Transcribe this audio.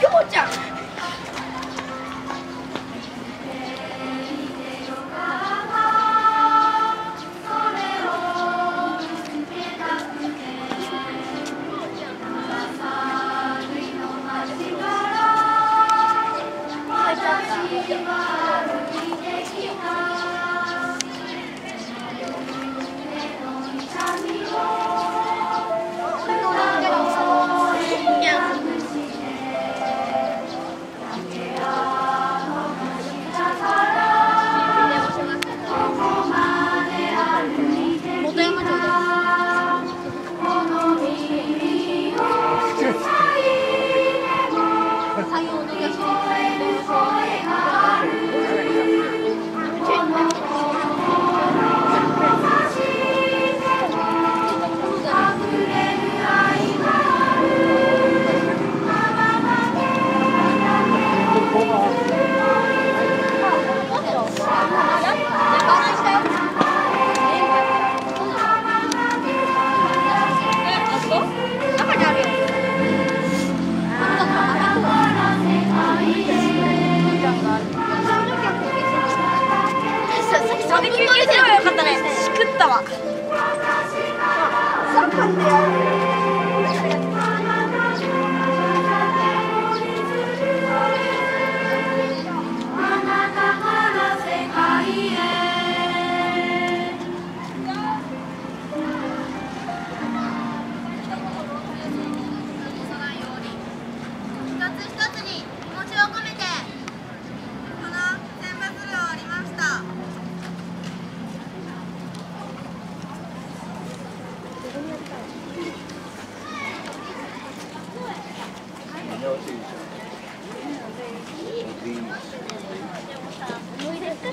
京ちゃん。本当にテレビよかったねしくったわ。